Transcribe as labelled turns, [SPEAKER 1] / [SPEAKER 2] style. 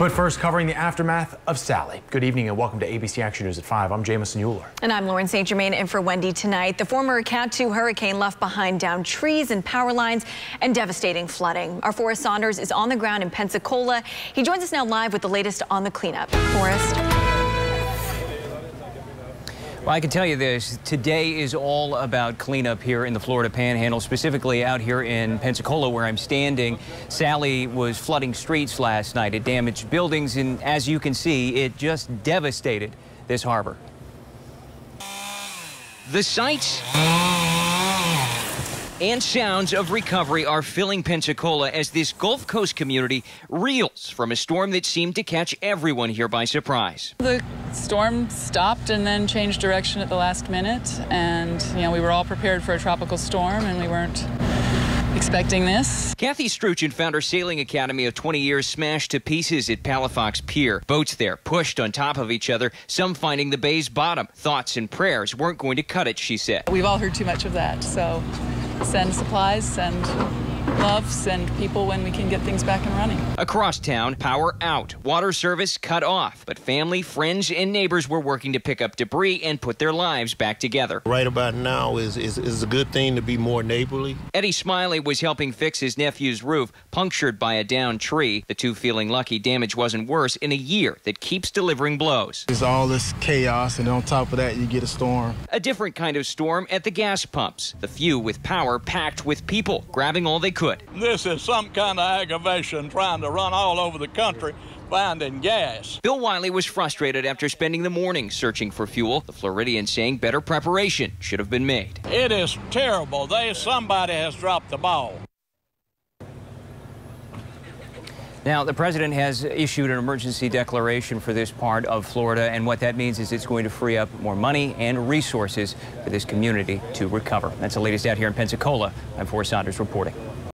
[SPEAKER 1] But first, covering the aftermath of Sally. Good evening and welcome to ABC Action News at 5. I'm Jamison Uhler.
[SPEAKER 2] And I'm Lauren St. Germain in for Wendy tonight. The former Cat 2 hurricane left behind downed trees and power lines and devastating flooding. Our Forrest Saunders is on the ground in Pensacola. He joins us now live with the latest on the cleanup. Forrest.
[SPEAKER 3] Well, I can tell you this. Today is all about cleanup here in the Florida Panhandle, specifically out here in Pensacola where I'm standing. Sally was flooding streets last night. It damaged buildings, and as you can see, it just devastated this harbor. The sights and sounds of recovery are filling Pensacola as this Gulf Coast community reels from a storm that seemed to catch everyone here by surprise.
[SPEAKER 4] The storm stopped and then changed direction at the last minute, and you know we were all prepared for a tropical storm, and we weren't expecting this.
[SPEAKER 3] Kathy Struchin found her sailing academy of 20 years smashed to pieces at Palafox Pier. Boats there pushed on top of each other, some finding the bay's bottom. Thoughts and prayers weren't going to cut it, she said.
[SPEAKER 4] We've all heard too much of that, so send supplies, send love, send people when we can get things back and running.
[SPEAKER 3] Across town, power out, water service cut off, but family, friends, and neighbors were working to pick up debris and put their lives back together.
[SPEAKER 5] Right about now is, is, is a good thing to be more neighborly.
[SPEAKER 3] Eddie Smiley was helping fix his nephew's roof, punctured by a downed tree. The two feeling lucky damage wasn't worse in a year that keeps delivering blows.
[SPEAKER 6] It's all this chaos, and on top of that, you get a storm.
[SPEAKER 3] A different kind of storm at the gas pumps. The few with power packed with people, grabbing all they could.
[SPEAKER 7] This is some kind of aggravation trying to run all over the country finding gas.
[SPEAKER 3] Bill Wiley was frustrated after spending the morning searching for fuel. The Floridian saying better preparation should have been made.
[SPEAKER 7] It is terrible. They somebody has dropped the ball.
[SPEAKER 3] Now, the president has issued an emergency declaration for this part of Florida, and what that means is it's going to free up more money and resources for this community to recover. That's the latest out here in Pensacola. I'm Forrest Saunders reporting.